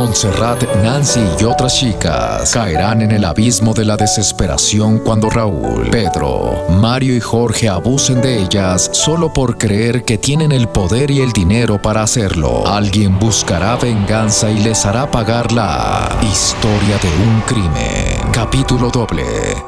Montserrat, Nancy y otras chicas caerán en el abismo de la desesperación cuando Raúl, Pedro, Mario y Jorge abusen de ellas solo por creer que tienen el poder y el dinero para hacerlo. Alguien buscará venganza y les hará pagar la historia de un crimen. Capítulo doble.